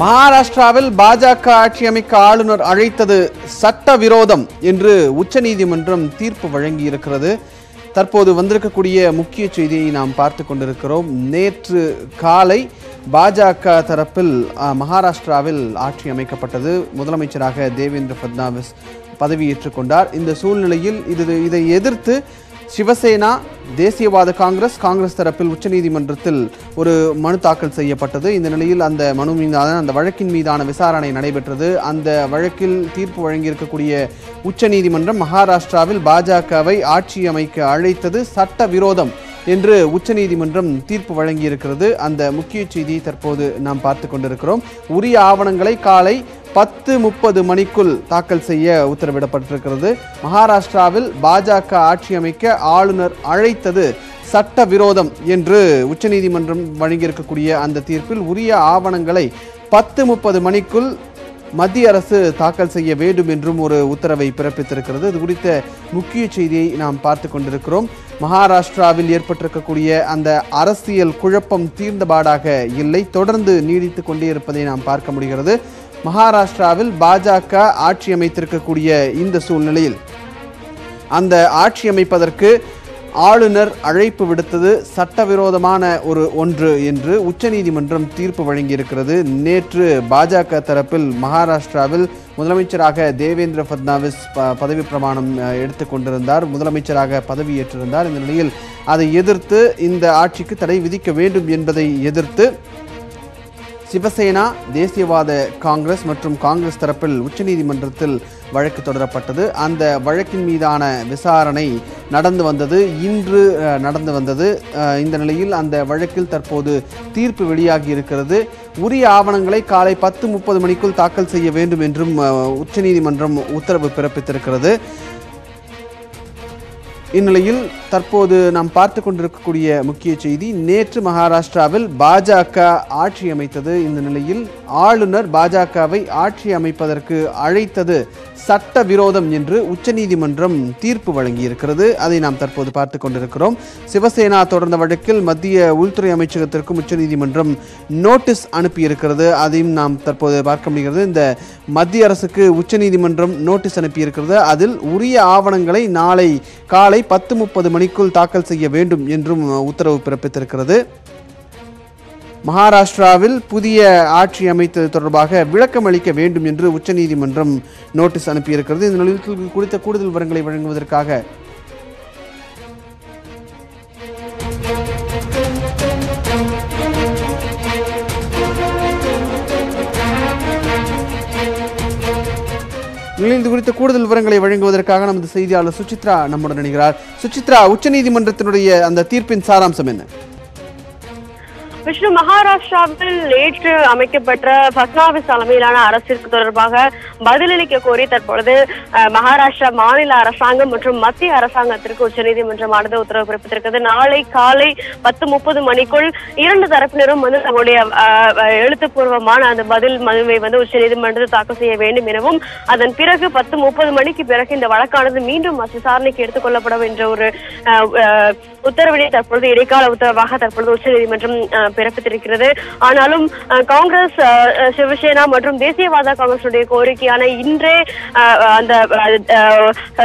மகாராஷ்டிராவில் பாஜக ஆட்சி அமைக்க ஆளுநர் அழைத்தது சட்டவிரோதம் என்று உச்சநீதிமன்றம் தீர்ப்பு வழங்கியிருக்கிறது. தற்போது வந்திருக்கக்கூடிய முக்கிய செய்தியை நாம் பார்த்து கொண்டிருக்கிறோம். நேற்று காலை பாஜக தரப்பில் மகாராஷ்டிராவில் ஆட்சி அமைக்கப்பட்டது. முதலமைச்சராக தேவேந்திர ஃபட்னாவிஸ் பதவியேற்றுக் கொண்டார். இந்த சூழ்நிலையில் இது இதை எதிர்த்து சிவசேனா தேசியவாத காங்கிரஸ் காங்கிரஸ் தரப்பில் உச்சநீதிமன்றத்தில் ஒரு மனு தாக்கல் செய்யப்பட்டது. இந்த நிலையில் அந்த மனு மீதான அந்த வழக்கின் மீதான விசாரணை நடைபெற்றது. அந்த வழக்கில் தீர்ப்பு வழங்கியிருக்கக்கூடிய உச்சநீதிமன்றம் மகாராஷ்டிராவில் பாஜகவை ஆட்சி அமைக்க அழைத்தது சட்டவிரோதம் என்று உச்சநீதிமன்றம் தீர்ப்பு வழங்கியிருக்கிறது. அந்த முக்கிய செய்தியை தற்போது நாம் பார்த்து கொண்டிருக்கிறோம். உரிய ஆவணங்களை காலை பத்து முப்பது மணிக்குள் தாக்கல் செய்ய உத்தரவிடப்பட்டிருக்கிறது. மகாராஷ்டிராவில் பாஜக ஆட்சி அமைக்க ஆளுநர் அழைத்தது சட்ட விரோதம் என்று உச்சநீதிமன்றம் வழங்கியிருக்கக்கூடிய அந்த தீர்ப்பில் உரிய ஆவணங்களை பத்து முப்பது மணிக்குள் மத்திய அரசு தாக்கல் செய்ய வேண்டும் என்றும் ஒரு உத்தரவை பிறப்பித்திருக்கிறது. இது குறித்த முக்கிய செய்தியை நாம் பார்த்து கொண்டிருக்கிறோம். மகாராஷ்டிராவில் ஏற்பட்டிருக்கக்கூடிய அந்த அரசியல் குழப்பம் தீர்ந்தபாடாக இல்லை. தொடர்ந்து நீடித்து கொண்டே இருப்பதை நாம் பார்க்க முடிகிறது. மகாராஷ்டிராவில் பாஜக ஆட்சி அமைத்திருக்கக்கூடிய இந்த சூழ்நிலையில் அந்த ஆட்சி அமைப்பதற்கு ஆளுநர் அழைப்பு விடுத்தது சட்டவிரோதமான ஒரு ஒன்று என்று உச்சநீதிமன்றம் தீர்ப்பு வழங்கியிருக்கிறது. நேற்று பாஜக தரப்பில் மகாராஷ்டிராவில் முதலமைச்சராக தேவேந்திர ஃபட்னாவிஸ் ப- பதவி பிரமாணம் எடுத்துக்கொண்டிருந்தார் கொண்டிருந்தார். முதலமைச்சராக பதவியேற்றிருந்தார். இந்த நிலையில் அதை எதிர்த்து இந்த ஆட்சிக்கு தடை விதிக்க வேண்டும் என்பதை எதிர்த்து சிவசேனா தேசியவாத காங்கிரஸ் மற்றும் காங்கிரஸ் தரப்பில் உச்சநீதிமன்றத்தில் வழக்கு தொடரப்பட்டது. அந்த வழக்கின் மீதான விசாரணை நடந்து வந்தது. இன்று நடந்து வந்தது. இந்த நிலையில் அந்த வழக்கில் தற்போது தீர்ப்பு வெளியாகி இருக்கிறது. உரிய ஆவணங்களை காலை பத்து முப்பது மணிக்குள் தாக்கல் செய்ய வேண்டும் என்றும் உச்சநீதிமன்றம் உத்தரவு பிறப்பித்திருக்கிறது. இந்நிலையில் தற்போது நாம் பார்த்து கொண்டிருக்கக்கூடிய முக்கிய செய்தி நேற்று மகாராஷ்டிராவில் பாஜக ஆட்சி அமைத்தது. இந்த நிலையில் ஆளுநர் பாஜகவை ஆட்சி அமைப்பதற்கு அழைத்தது சட்ட விரோதம் என்று உச்சநீதிமன்றம் தீர்ப்பு வழங்கியிருக்கிறது. அதை நாம் தற்போது பார்த்து கொண்டிருக்கிறோம். சிவசேனா தொடர்ந்த வழக்கில் மத்திய உள்துறை அமைச்சகத்திற்கும் உச்சநீதிமன்றம் நோட்டீஸ் அனுப்பியிருக்கிறது. அதையும் நாம் தற்போது பார்க்க முடிகிறது. இந்த மத்திய அரசுக்கு உச்சநீதிமன்றம் நோட்டீஸ் அனுப்பியிருக்கிறது. அதில் உரிய ஆவணங்களை நாளை காலை பத்து முப்பது மணிக்குள் தாக்கல் செய்ய வேண்டும் என்றும் உத்தரவு பிறப்பித்திருக்கிறது. மகாராஷ்டிராவில் புதிய ஆட்சி அமைத்தது தொடர்பாக விளக்கம் அளிக்க வேண்டும் என்று உச்சநீதிமன்றம் நோட்டீஸ் அனுப்பியிருக்கிறது. இந்த நிலையத்தில் குறித்த கூடுதல் விவரங்களை வழங்குவதற்காக நிலையில் இது குறித்த கூடுதல் விவரங்களை வழங்குவதற்காக நமது செய்தியாளர் சுசித்ரா நம்முடன் இணைகிறார். சுசித்ரா உச்சநீதிமன்றத்தினுடைய அந்த தீர்ப்பின் சாராம்சம் என்ன? விஷ்ணு மகாராஷ்டிராவில் நேற்று அமைக்கப்பட்ட பட்னாவிஸ் தலைமையிலான அரசிற்கு தொடர்பாக பதிலளிக்க கோரி தற்பொழுது மகாராஷ்டிரா மாநில அரசாங்கம் மற்றும் மத்திய அரசாங்கத்திற்கு உச்சநீதிமன்றமானது உத்தரவு பிறப்பித்திருக்கிறது. நாளை காலை பத்து முப்பது மணிக்குள் இரண்டு தரப்பினரும் வந்து தங்களுடைய எழுத்துப்பூர்வமான அந்த பதில் மனுவை வந்து உச்சநீதிமன்றத்தில் தாக்கல் செய்ய வேண்டும் எனவும் அதன் பிறகு பத்து முப்பது மணிக்கு பிறகு இந்த வழக்கானது மீண்டும் விசாரணைக்கு எடுத்துக் கொள்ளப்படும் என்ற ஒரு அஹ், உத்தரவினை தற்பொழுது இடைக்கால உத்தரவாக தற்பொழுது உச்சநீதிமன்றம் பிறப்பித்திருக்கிறது. ஆனாலும் காங்கிரஸ் சிவசேனா மற்றும் தேசியவாத காங்கிரசுடைய கோரிக்கையான இன்றே அந்த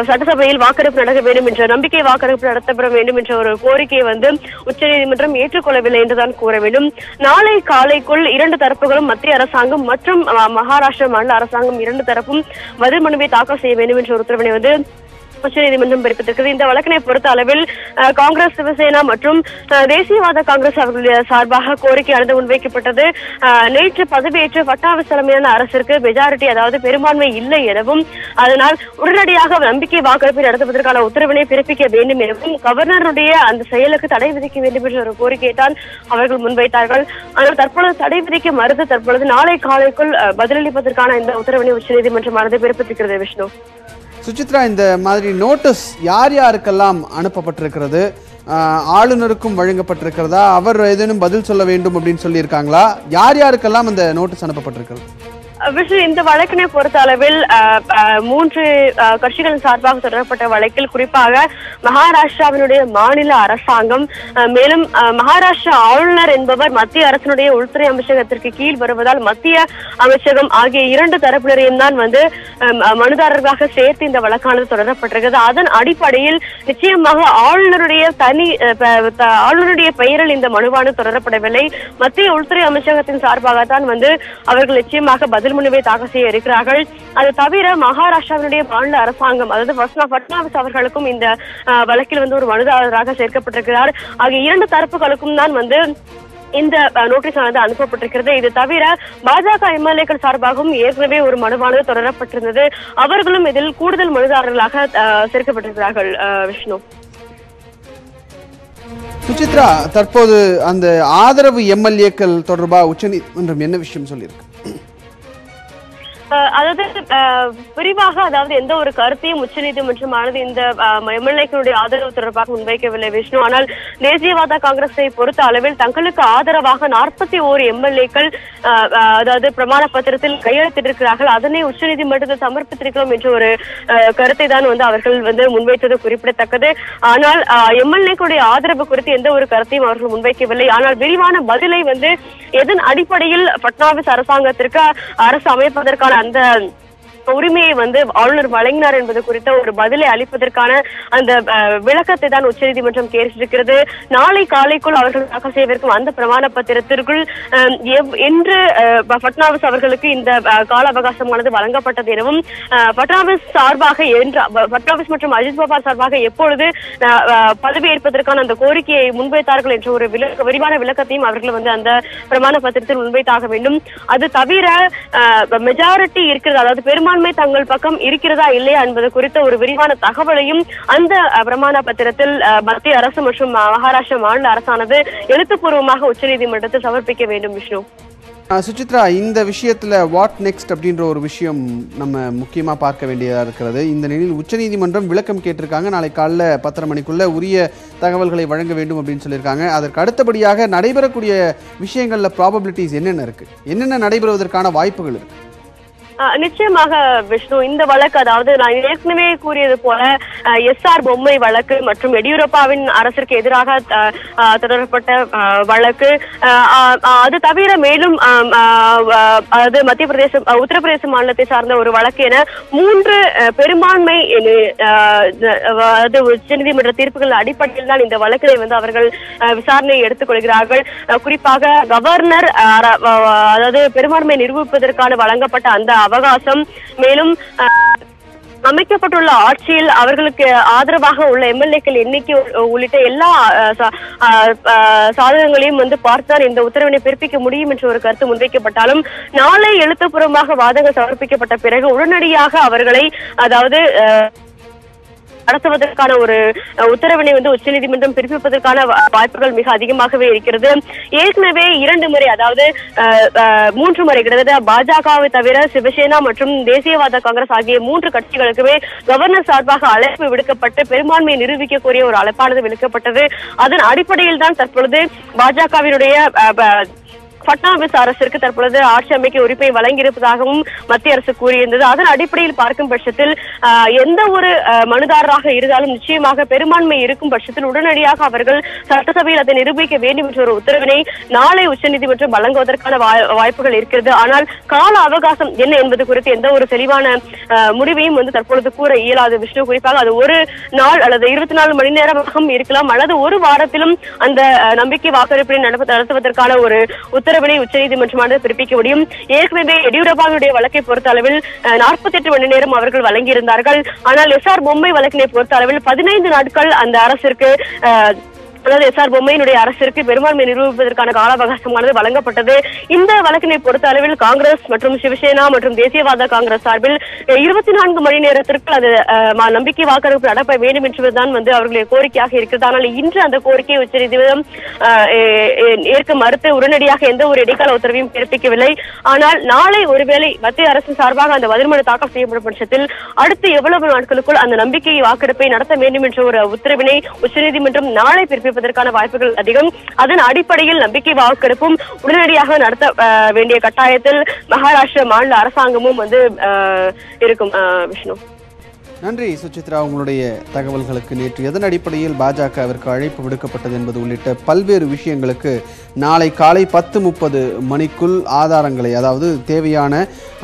சட்டசபையில் வாக்கெடுப்பு நடக்க வேண்டும் என்ற நம்பிக்கை வாக்கெடுப்பு நடத்தப்பட வேண்டும் என்ற ஒரு கோரிக்கையை வந்து உச்சநீதிமன்றம் ஏற்றுக்கொள்ளவில்லை என்றுதான் கூற வேண்டும். நாளை காலைக்குள் இரண்டு தரப்புகளும் மத்திய அரசாங்கம் மற்றும் மகாராஷ்டிர மகாராஷ்டிரா மாநில அரசாங்கம் இரண்டு தரப்பும் பதில் மனுவை தாக்கல் செய்ய வேண்டும் என்ற ஒரு உத்தரவினை வந்து உச்சநீதிமன்றம் பிறப்பித்திருக்கிறது. இந்த வழக்கினை பொறுத்த அளவில் காங்கிரஸ் சிவசேனா மற்றும் தேசியவாத காங்கிரஸ் அவர்களுடைய சார்பாக கோரிக்கையானது முன்வைக்கப்பட்டது. நேற்று பதவியேற்ற பட்னாவிஸ் தலைமையான அரசிற்கு மெஜாரிட்டி அதாவது பெரும்பான்மை இல்லை எனவும் அதனால் உடனடியாக நம்பிக்கை வாக்கெடுப்பை நடத்துவதற்கான உத்தரவினை பிறப்பிக்க வேண்டும் எனவும் கவர்னருடைய அந்த செயலுக்கு தடை விதிக்க வேண்டும் என்ற ஒரு கோரிக்கையை தான் அவர்கள் முன்வைத்தார்கள். ஆனால் தற்பொழுது தடை விதிக்க மறுத்து தற்பொழுது நாளை காலைக்குள் பதிலளிப்பதற்கான இந்த உத்தரவினை உச்சநீதிமன்றமானது பிறப்பித்திருக்கிறது விஷ்ணு. சுசித்ரா இந்த மாதிரி நோட்டீஸ் யார் யாருக்கெல்லாம் அனுப்பப்பட்டிருக்கிறது? ஆளுநருக்கும் வழங்கப்பட்டிருக்கிறதா? அவர் ஏதேனும் பதில் சொல்ல வேண்டும் அப்படின்னு சொல்லியிருக்காங்களா? யார் யாருக்கெல்லாம் இந்த நோட்டீஸ் அனுப்பப்பட்டிருக்கிறது? அஹ் இந்த வழக்கினை பொறுத்த அளவில் மூன்று கட்சிகளின் சார்பாக தொடரப்பட்ட வழக்கில் குறிப்பாக மகாராஷ்டிராவினுடைய மாநில அரசாங்கம் மேலும் மகாராஷ்டிரா ஆளுநர் என்பவர் மத்திய அரசினுடைய உள்துறை அமைச்சகத்திற்கு கீழ் வருவதால் மத்திய அமைச்சகம் ஆகிய இரண்டு தரப்பினரையும் தான் வந்து மனுதாரர்களாக சேர்த்து இந்த வழக்கானது தொடரப்பட்டிருக்கிறது. அதன் அடிப்படையில் நிச்சயமாக ஆளுநருடைய தனி ஆளுநருடைய பெயரில் இந்த மனுவானது தொடரப்படவில்லை. மத்திய உள்துறை அமைச்சகத்தின் சார்பாகத்தான் வந்து அவர்கள் நிச்சயமாக பதில் மனுவை தாக்கல் செய்ய இருக்கிறார்கள். அது தவிர மகாராஷ்டிராவினுடைய மாநில அரசாங்கம் அதாவது வசனா பட்னாவிஸ் அவர்களுக்கும் இந்த வழக்கில் வந்து ஒரு மனுதாரராக சேர்க்கப்பட்டிருக்கிறார். ஆகிய இரண்டு தரப்புகளுக்கும் தான் வந்து இந்த நோட்டீஸ் ஆனது அனுப்பப்பட்டிருக்கிறது. இது தவிர பாஜக எம்எல்ஏக்கள் சார்பாகவும் ஏற்கனவே ஒரு மனுவானது தொடரப்பட்டிருந்தது. அவர்களும் இதில் கூடுதல் மனுதாரர்களாக சேர்க்கப்பட்டிருக்கிறார்கள் விஷ்ணு. சுசித்ரா தற்போது அந்த ஆதரவு எம்எல்ஏக்கள் தொடர்பாக உச்சநீதிமன்றம் என்ன விஷயம் சொல்லியிருக்கு? அதாவது விரிவாக அதாவது எந்த ஒரு கருத்தையும் உச்சநீதிமன்றமானது இந்த எம்எல்ஏக்களுடைய ஆதரவு தொடர்பாக முன்வைக்கவில்லை விஷ்ணு. ஆனால் தேசியவாத காங்கிரஸை பொறுத்த அளவில் தங்களுக்கு ஆதரவாக நாற்பத்தி ஓரு எம்எல்ஏக்கள் அதாவது பிரமாண பத்திரத்தில் கையெழுத்திட்டிருக்கிறார்கள். அதனை உச்சநீதிமன்றத்தில் சமர்ப்பித்திருக்கிறோம் என்ற ஒரு கருத்தை தான் வந்து அவர்கள் வந்து முன்வைத்தது குறிப்பிடத்தக்கது. ஆனால் எம்எல்ஏக்களுடைய ஆதரவு குறித்து எந்த ஒரு கருத்தையும் அவர்கள் முன்வைக்கவில்லை. ஆனால் விரிவான பதிலை வந்து எதன் அடிப்படையில் பட்னாவிஸ் அரசாங்கத்திற்கு அரசு அமைப்பதற்கான அந்த உரிமையை வந்து ஆளுநர் வழங்கினார் என்பது குறித்த ஒரு பதிலை அளிப்பதற்கான அந்த விளக்கத்தை தான் உச்சநீதிமன்றம் கேட்டிருக்கிறது. நாளை காலைக்குள் அவர்கள் தாக்கல் செய்வதற்கும் அந்த பிரமாண பத்திரத்திற்குள் என்று பட்னாவிஸ் அவர்களுக்கு இந்த கால அவகாசமானது வழங்கப்பட்டது எனவும் பட்னாவிஸ் சார்பாக என்ற பட்னாவிஸ் மற்றும் அஜித் பவார் சார்பாக எப்பொழுது அஹ், பதவி அந்த கோரிக்கையை முன்வைத்தார்கள் என்ற ஒரு விளக்க விரிவான விளக்கத்தையும் அவர்கள் வந்து அந்த பிரமாண பத்திரத்தில் முன்வைத்தாக வேண்டும். அது தவிர மெஜாரிட்டி இருக்கிறது அதாவது பெரும்பான்மை தங்கள் பக்கம் இருக்கிறதா இல்லையா என்பது குறித்த ஒரு விரிவான தகவலையும் அந்த பிரமாண பத்திரத்தில் மத்திய அரசு மற்றும் மகாராஷ்டிரா மாநில அரசானது எழுத்துப்பூர்வமாக உச்சநீதிமன்றத்தில் சமர்ப்பிக்க வேண்டும் விஷ்ணு. சுசித்ரா இந்த விஷயத்துல வாட் நெக்ஸ்ட் அப்படின்ற ஒரு விஷயம் நம்ம முக்கியமா பார்க்க வேண்டியதா இருக்கிறது. இந்த நிலையில் உச்சநீதிமன்றம் விளக்கம் கேட்டிருக்காங்க. நாளை காலைல பத்தரை மணிக்குள்ள உரிய தகவல்களை வழங்க வேண்டும் அப்படின்னு சொல்லியிருக்காங்க. அதற்கு அடுத்தபடியாக நடைபெறக்கூடிய விஷயங்கள்ல ப்ராபபிலிட்டிஸ் என்னென்ன இருக்கு? என்னென்ன நடைபெறுவதற்கான வாய்ப்புகள் இருக்கு? நிச்சயமாக விஷ்ணு இந்த வழக்கு அதாவது நான் ஏற்கனவே கூறியது போல எஸ் ஆர் பொம்மை வழக்கு மற்றும் எடியூரப்பாவின் அரசிற்கு எதிராக தொடரப்பட்ட வழக்கு. அது தவிர மேலும் அஹ், அது மத்திய பிரதேச உத்தரப்பிரதேச மாநிலத்தை சார்ந்த ஒரு வழக்கு என மூன்று பெரும்பான்மை என- அஹ், அது உச்சநீதிமன்ற தீர்ப்புகள் அடிப்படையில் தான் இந்த வழக்கினை வந்து அவர்கள் விசாரணையை எடுத்துக்கொள்கிறார்கள் குறிப்பாக கவர்னர் அதாவது பெரும்பான்மை நிரூபிப்பதற்கான வழங்கப்பட்ட அந்த அவகாசம். மேலும் அமைக்கப்பட்டுள்ள ஆட்சியில் அவர்களுக்கு ஆதரவாக உள்ள எம்எல்ஏக்கள் எண்ணிக்கை உள்ளிட்ட எல்லா சா- அஹ், சாதகங்களையும் வந்து பார்த்துதான் இந்த உத்தரவினை பிறப்பிக்க முடியும் என்ற ஒரு கருத்து முன்வைக்கப்பட்டாலும் நாளை எழுத்துப்பூர்வமாக வாதங்கள் சமர்ப்பிக்கப்பட்ட பிறகு உடனடியாக அவர்களை அதாவது நடத்துவதற்கான ஒரு உத்தரவினை வந்து உச்சநீதிமன்றம் பிறப்பிப்பதற்கான வாய்ப்புகள் மிக அதிகமாகவே இருக்கிறது. ஏற்கனவே இரண்டு முறை அதாவது அஹ், அஹ், மூன்று முறை கிட்டத்தட்ட பாஜகவை தவிர சிவசேனா மற்றும் தேசியவாத காங்கிரஸ் ஆகிய மூன்று கட்சிகளுக்குமே கவர்னர் சார்பாக அழைப்பு விடுக்கப்பட்டு பெரும்பான்மையை நிரூபிக்கக்கூடிய ஒரு அழைப்பானது விடுக்கப்பட்டது. அதன் அடிப்படையில் தான் தற்பொழுது பாஜகவினுடைய பட்னாவிஸ் அரசிற்கு தற்பொழுது ஆட்சி அமைக்க உரிமை வழங்கியிருப்பதாகவும் மத்திய அரசு கூறியிருந்தது. அதன் அடிப்படையில் பார்க்கும் பட்சத்தில் எந்த ஒரு மனுதாரராக இருந்தாலும் நிச்சயமாக பெரும்பான்மை இருக்கும் பட்சத்தில் உடனடியாக அவர்கள் சட்டசபையில் அதை நிரூபிக்க வேண்டும் என்ற ஒரு உத்தரவினை நாளை உச்சநீதிமன்றம் வழங்குவதற்கான வாய்ப்புகள் இருக்கிறது. ஆனால் கால அவகாசம் என்ன என்பது குறித்து எந்த ஒரு தெளிவான முடிவையும் வந்து தற்பொழுது கூற இயலாது. விஷ்ணு குறிப்பாக அது ஒரு நாள் அல்லது இருபத்தி நாலு மணி நேரமாகவும் இருக்கலாம். அல்லது ஒரு வாரத்திலும் அந்த நம்பிக்கை வாக்கெடுப்பினை நடத்துவதற்கான ஒரு உத்தரவு உத்தரவினை உச்சநீதிமன்றமானது பிறப்பிக்க முடியும். ஏற்கனவே எடியூரப்பாவுடைய வழக்கை பொறுத்த அளவில் நாற்பத்தி எட்டு மணி நேரம் அவர்கள் வழங்கியிருந்தார்கள். ஆனால் எஸ் ஆர் பொம்மை வழக்கினை பொறுத்த அளவில் பதினைந்து நாட்கள் அந்த அரசிற்கு அதாவது எஸ் ஆர் பொம்மையினுடைய அரசிற்கு பெரும்பான்மை நிரூபிப்பதற்கான கால அவகாசமானது வழங்கப்பட்டது. இந்த வழக்கினை பொறுத்த அளவில் காங்கிரஸ் மற்றும் சிவசேனா மற்றும் தேசியவாத காங்கிரஸ் சார்பில் இருபத்தி நான்கு மணி நேரத்திற்குள் அது நம்பிக்கை வாக்கெடுப்பு நடப்ப வேண்டும் என்பதுதான் வந்து அவர்களுடைய கோரிக்கையாக இருக்கிறது. ஆனால் இன்று அந்த கோரிக்கையை உச்சநீதிமன்றம் ஏற்க மறுத்து உடனடியாக எந்த ஒரு இடைக்கால உத்தரவையும் பிறப்பிக்கவில்லை. ஆனால் நாளை ஒருவேளை மத்திய அரசு சார்பாக அந்த பதில் மனு தாக்கல் செய்யப்படும் பட்சத்தில் அடுத்து எவ்வளவு நாட்களுக்குள் அந்த நம்பிக்கை வாக்கெடுப்பை நடத்த வேண்டும் என்ற ஒரு உத்தரவினை உச்சநீதிமன்றம் நாளை பிறப்பிப்பதற்கு வாக்களிப்பதற்கான வாய்ப்புகள் அதிகம். அதன் அடிப்படையில் நம்பிக்கை வாக்கெடுப்பும் உடனடியாக நடத்த வேண்டிய கட்டாயத்தில் மகாராஷ்டிர மாநில அரசாங்கமும் வந்து இருக்கும் அஹ், விஷ்ணு. நன்றி சுசித்ரா. உங்களுடைய தகவல்களுக்கு நேற்று எதன் அடிப்படையில் பாஜகவிற்கு அழைப்பு விடுக்கப்பட்டது என்பது உள்ளிட்ட பல்வேறு விஷயங்களுக்கு நாளை காலை பத்து முப்பது மணிக்குள் ஆதாரங்களை அதாவது தேவையான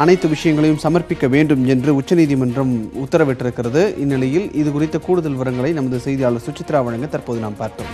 அனைத்து விஷயங்களையும் சமர்ப்பிக்க வேண்டும் என்று உச்சநீதிமன்றம் உத்தரவிட்டிருக்கிறது. இந்நிலையில் இது குறித்த கூடுதல் விவரங்களை நமது செய்தியாளர் சுசித்ரா வழங்க தற்போது நாம் பார்த்தோம்.